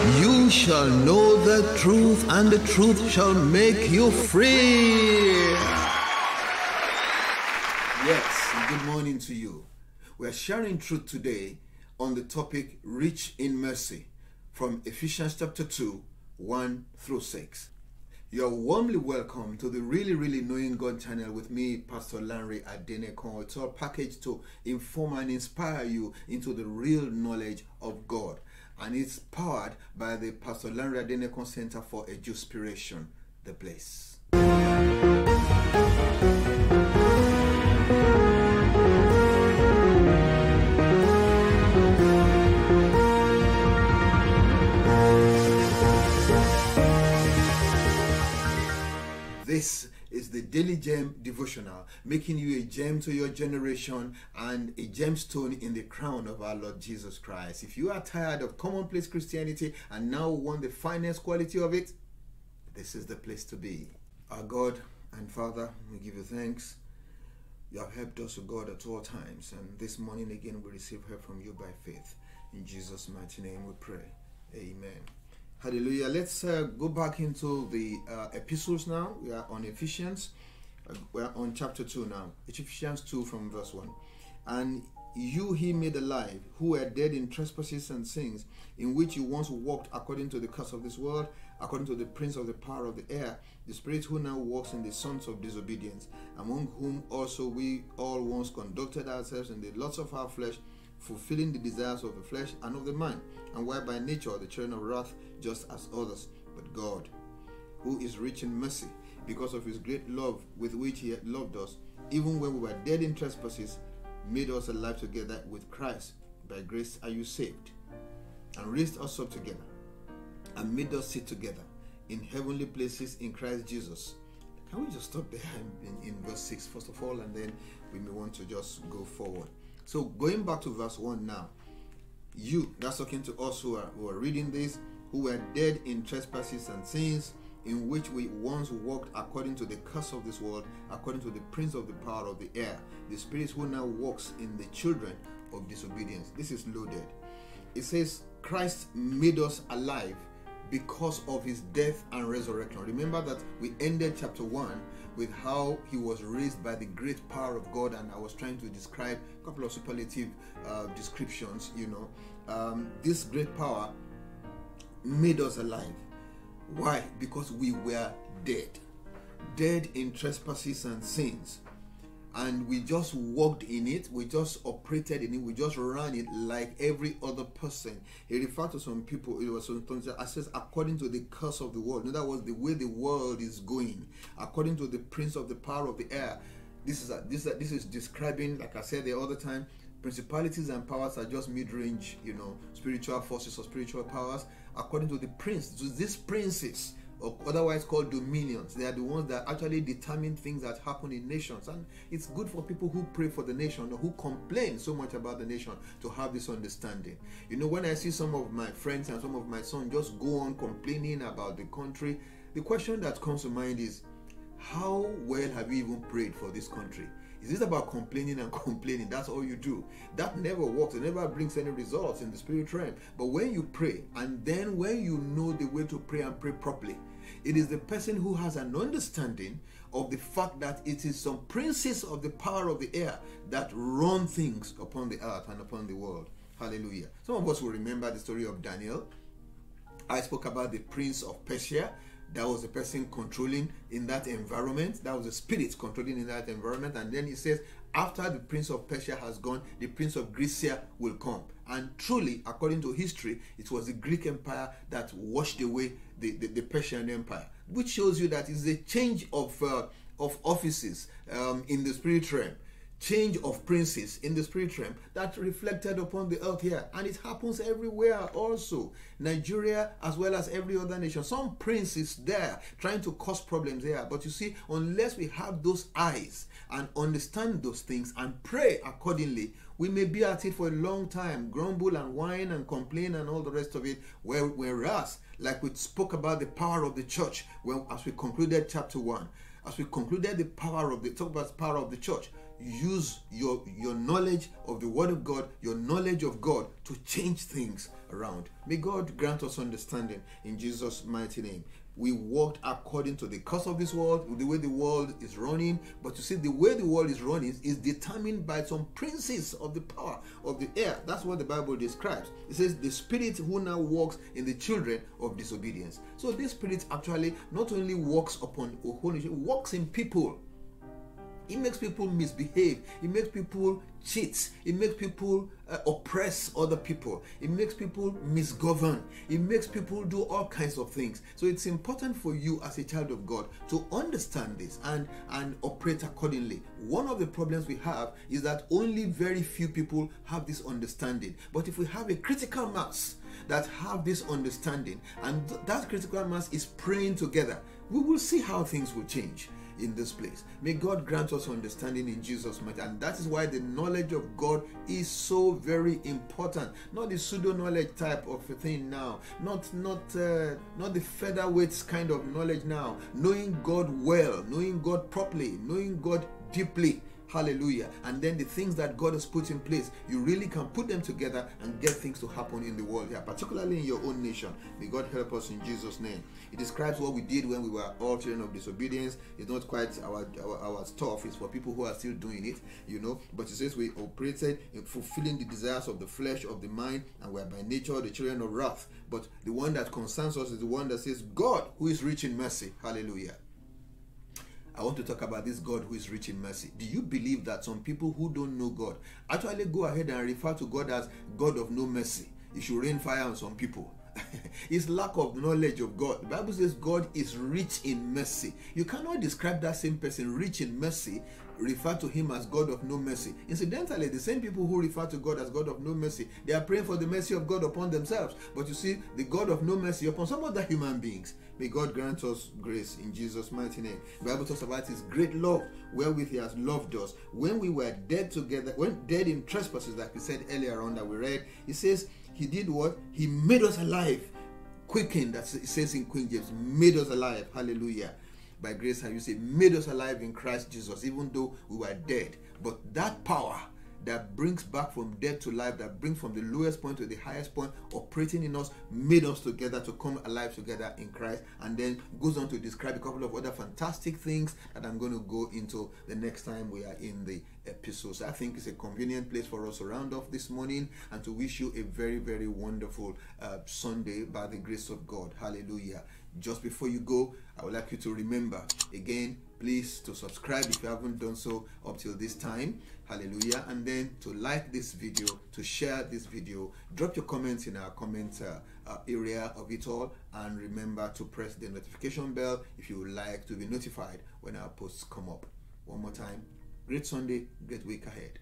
You shall know the truth, and the truth shall make you free. Yes, good morning to you. We are sharing truth today on the topic Rich in Mercy from Ephesians chapter 2, 1 through 6. You're warmly welcome to the Really Really Knowing God channel with me, Pastor Lanre Adenekan. It's all packaged to inform and inspire you into the real knowledge of God. And it's powered by the Pastor Lanre Adenekan Center for Eduspiration, the place. This Daily Gem Devotional, making you a gem to your generation and a gemstone in the crown of our Lord Jesus Christ. If you are tired of commonplace Christianity and now want the finest quality of it, this is the place to be. Our God and Father, we give you thanks. You have helped us, O God, at all times, and this morning again we receive help from you by faith. In Jesus' mighty name we pray. Amen. Hallelujah. Let's uh, go back into the uh, epistles now. We are on Ephesians. Uh, we are on chapter 2 now. Ephesians 2 from verse 1. And you he made alive, who were dead in trespasses and sins, in which you once walked according to the curse of this world, according to the prince of the power of the air, the spirit who now walks in the sons of disobedience, among whom also we all once conducted ourselves in the lusts of our flesh fulfilling the desires of the flesh and of the mind, and were by nature the children of wrath, just as others. But God, who is rich in mercy, because of his great love with which he loved us, even when we were dead in trespasses, made us alive together with Christ. By grace are you saved, and raised us up together, and made us sit together in heavenly places in Christ Jesus. Can we just stop there in, in verse 6 first of all, and then we may want to just go forward. So going back to verse 1 now, you, that's talking to us who are, who are reading this, who were dead in trespasses and sins, in which we once walked according to the curse of this world, according to the prince of the power of the air, the spirit who now walks in the children of disobedience. This is loaded. It says, Christ made us alive because of his death and resurrection. Remember that we ended chapter 1 with how he was raised by the great power of God, and I was trying to describe a couple of superlative uh, descriptions. You know, um, this great power made us alive. Why? Because we were dead, dead in trespasses and sins. And we just walked in it, we just operated in it, we just ran it like every other person. He referred to some people, it was sometimes I says according to the curse of the world. In other words, the way the world is going, according to the prince of the power of the air. This is a, this is a, this is describing, like I said the other time, principalities and powers are just mid-range, you know, spiritual forces or spiritual powers. According to the prince, to these princes or otherwise called dominions. They are the ones that actually determine things that happen in nations. And it's good for people who pray for the nation or who complain so much about the nation to have this understanding. You know, when I see some of my friends and some of my sons just go on complaining about the country, the question that comes to mind is how well have you even prayed for this country? Is this about complaining and complaining? That's all you do. That never works. It never brings any results in the spirit realm. But when you pray, and then when you know the way to pray and pray properly, it is the person who has an understanding of the fact that it is some princes of the power of the air that run things upon the earth and upon the world. Hallelujah. Some of us will remember the story of Daniel. I spoke about the prince of Persia that was the person controlling in that environment. That was the spirit controlling in that environment. And then he says, after the prince of Persia has gone, the prince of Grecia will come. And truly, according to history, it was the Greek Empire that washed away the, the, the Persian Empire, which shows you that it's a change of, uh, of offices um, in the spirit realm change of princes in the spirit realm that reflected upon the earth here. And it happens everywhere also. Nigeria as well as every other nation. Some princes there trying to cause problems there but you see unless we have those eyes and understand those things and pray accordingly we may be at it for a long time grumble and whine and complain and all the rest of it. Whereas like we spoke about the power of the church when as we concluded chapter 1 as we concluded the power of the talk about the power of the church use your your knowledge of the word of god your knowledge of god to change things around may god grant us understanding in jesus mighty name we walked according to the course of this world, the way the world is running. But you see, the way the world is running is determined by some princes of the power of the air. That's what the Bible describes. It says, the spirit who now walks in the children of disobedience. So this spirit actually not only walks upon whole walks in people it makes people misbehave. It makes people cheat. It makes people uh, oppress other people. It makes people misgovern. It makes people do all kinds of things. So it's important for you as a child of God to understand this and and operate accordingly. One of the problems we have is that only very few people have this understanding. But if we have a critical mass that have this understanding and th- that critical mass is praying together, we will see how things will change in this place. May God grant us understanding in Jesus' might. And that is why the knowledge of God is so very important. Not the pseudo knowledge type of thing now. Not not uh, not the featherweight kind of knowledge now. Knowing God well, knowing God properly, knowing God deeply Hallelujah. And then the things that God has put in place, you really can put them together and get things to happen in the world here, particularly in your own nation. May God help us in Jesus' name. It describes what we did when we were all children of disobedience. It's not quite our, our, our stuff, it's for people who are still doing it, you know. But it says we operated in fulfilling the desires of the flesh, of the mind, and we are by nature the children of wrath. But the one that concerns us is the one that says, God, who is rich in mercy. Hallelujah. I want to talk about this God who is rich in mercy. Do you believe that some people who don't know God actually go ahead and refer to God as God of no mercy? He should rain fire on some people. it's lack of knowledge of God. The Bible says God is rich in mercy. You cannot describe that same person rich in mercy refer to him as God of no mercy. Incidentally, the same people who refer to God as God of no mercy, they are praying for the mercy of God upon themselves. But you see, the God of no mercy upon some other human beings. May God grant us grace in Jesus' mighty name. The Bible talks about his great love, wherewith he has loved us. When we were dead together, when dead in trespasses, like we said earlier on that we read, he says he did what? He made us alive. Quickened, that says in Queen James, made us alive. Hallelujah by grace have you say made us alive in Christ Jesus, even though we were dead. But that power that brings back from death to life, that brings from the lowest point to the highest point, operating in us, made us together to come alive together in Christ, and then goes on to describe a couple of other fantastic things that I'm going to go into the next time we are in the episode. So I think it's a convenient place for us to round off this morning and to wish you a very, very wonderful uh, Sunday by the grace of God. Hallelujah. Just before you go, I would like you to remember again, please to subscribe if you haven't done so up till this time. Hallelujah. And then to like this video, to share this video, drop your comments in our comment uh, uh, area of it all. And remember to press the notification bell if you would like to be notified when our posts come up. One more time. Great Sunday, great week ahead.